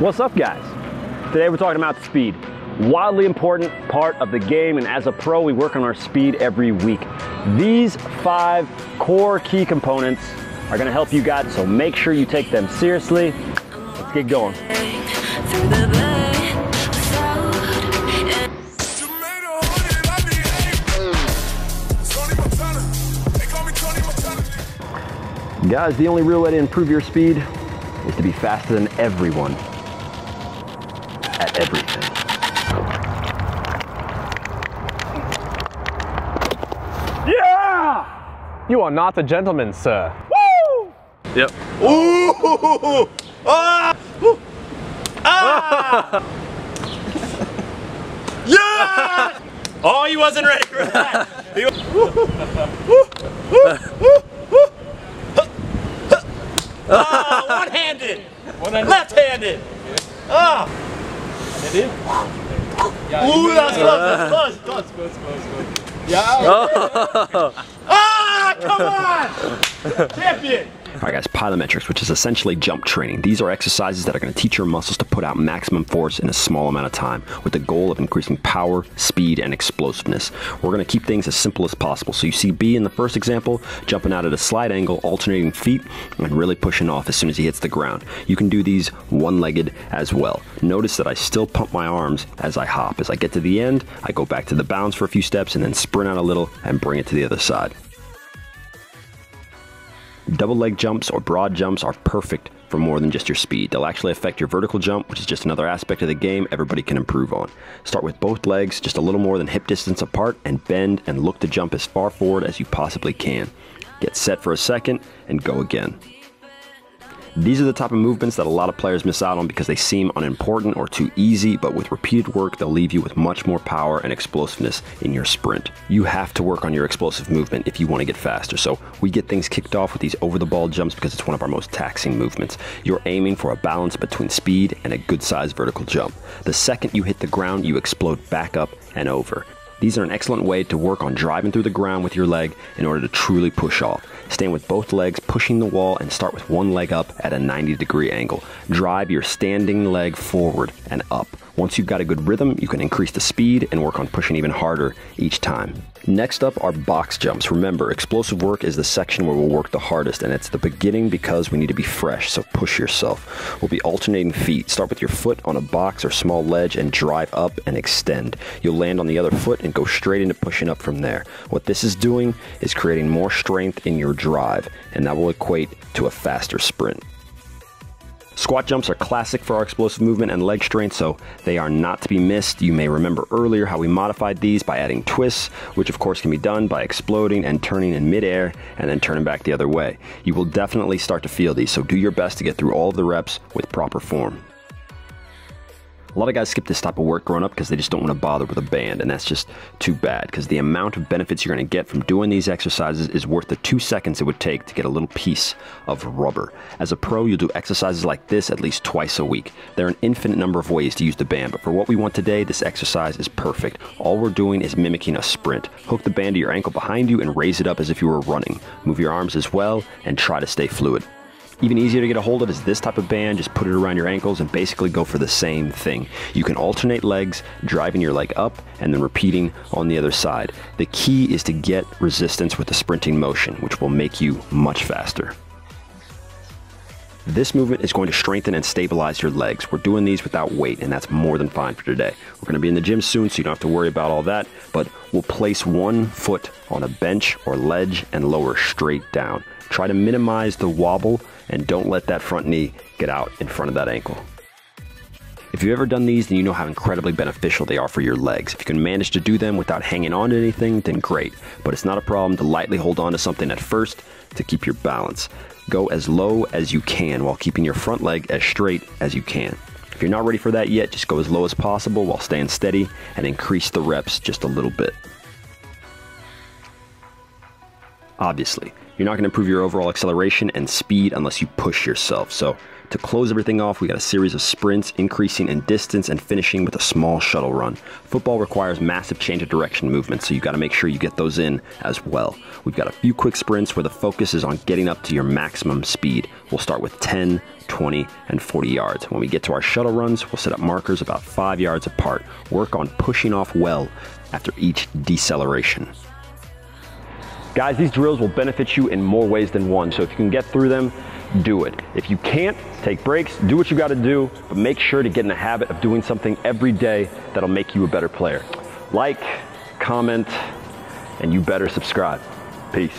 What's up, guys? Today we're talking about speed. Wildly important part of the game, and as a pro, we work on our speed every week. These five core key components are gonna help you guys, so make sure you take them seriously. Let's get going. Guys, the only real way to improve your speed is to be faster than everyone at everything. Yeah! You are not a gentleman, sir. Woo! Yep. Ooh! Ah! Ah! yeah! Oh, he wasn't ready for that. He was, oh, one-handed. Left-handed. Ah. It is. Ooh, that's close. That's close. Close, close, close. Yeah. Ah, come on! Champion! All right, guys, plyometrics, which is essentially jump training. These are exercises that are going to teach your muscles to put out maximum force in a small amount of time with the goal of increasing power, speed, and explosiveness. We're going to keep things as simple as possible. So you see B in the first example, jumping out at a slight angle, alternating feet, and really pushing off as soon as he hits the ground. You can do these one-legged as well. Notice that I still pump my arms as I hop. As I get to the end, I go back to the bounce for a few steps and then sprint out a little and bring it to the other side. Double leg jumps or broad jumps are perfect for more than just your speed. They'll actually affect your vertical jump, which is just another aspect of the game everybody can improve on. Start with both legs just a little more than hip distance apart and bend and look to jump as far forward as you possibly can. Get set for a second and go again. These are the type of movements that a lot of players miss out on because they seem unimportant or too easy, but with repeated work, they'll leave you with much more power and explosiveness in your sprint. You have to work on your explosive movement if you want to get faster, so we get things kicked off with these over the ball jumps because it's one of our most taxing movements. You're aiming for a balance between speed and a good sized vertical jump. The second you hit the ground, you explode back up and over. These are an excellent way to work on driving through the ground with your leg in order to truly push off. Stand with both legs pushing the wall and start with one leg up at a 90 degree angle. Drive your standing leg forward and up. Once you've got a good rhythm, you can increase the speed and work on pushing even harder each time. Next up are box jumps. Remember, explosive work is the section where we'll work the hardest, and it's the beginning because we need to be fresh, so push yourself. We'll be alternating feet. Start with your foot on a box or small ledge and drive up and extend. You'll land on the other foot and go straight into pushing up from there. What this is doing is creating more strength in your drive, and that will equate to a faster sprint. Squat jumps are classic for our explosive movement and leg strength, so they are not to be missed. You may remember earlier how we modified these by adding twists, which of course can be done by exploding and turning in midair and then turning back the other way. You will definitely start to feel these, so do your best to get through all of the reps with proper form. A lot of guys skip this type of work growing up because they just don't want to bother with a band, and that's just too bad because the amount of benefits you're going to get from doing these exercises is worth the two seconds it would take to get a little piece of rubber. As a pro, you'll do exercises like this at least twice a week. There are an infinite number of ways to use the band, but for what we want today, this exercise is perfect. All we're doing is mimicking a sprint. Hook the band to your ankle behind you and raise it up as if you were running. Move your arms as well and try to stay fluid. Even easier to get a hold of is this type of band. Just put it around your ankles and basically go for the same thing. You can alternate legs, driving your leg up and then repeating on the other side. The key is to get resistance with the sprinting motion, which will make you much faster. This movement is going to strengthen and stabilize your legs. We're doing these without weight, and that's more than fine for today. We're going to be in the gym soon, so you don't have to worry about all that, but we'll place one foot on a bench or ledge and lower straight down. Try to minimize the wobble and don't let that front knee get out in front of that ankle. If you've ever done these, then you know how incredibly beneficial they are for your legs. If you can manage to do them without hanging on to anything, then great. But it's not a problem to lightly hold on to something at first to keep your balance. Go as low as you can while keeping your front leg as straight as you can. If you're not ready for that yet, just go as low as possible while staying steady and increase the reps just a little bit. Obviously, You're not going to improve your overall acceleration and speed unless you push yourself. So to close everything off, we got a series of sprints, increasing in distance and finishing with a small shuttle run. Football requires massive change of direction movements, so you got to make sure you get those in as well. We've got a few quick sprints where the focus is on getting up to your maximum speed. We'll start with 10, 20, and 40 yards. When we get to our shuttle runs, we'll set up markers about 5 yards apart. Work on pushing off well after each deceleration. Guys, these drills will benefit you in more ways than one, so if you can get through them, do it. If you can't, take breaks, do what you gotta do, but make sure to get in the habit of doing something every day that'll make you a better player. Like, comment, and you better subscribe. Peace.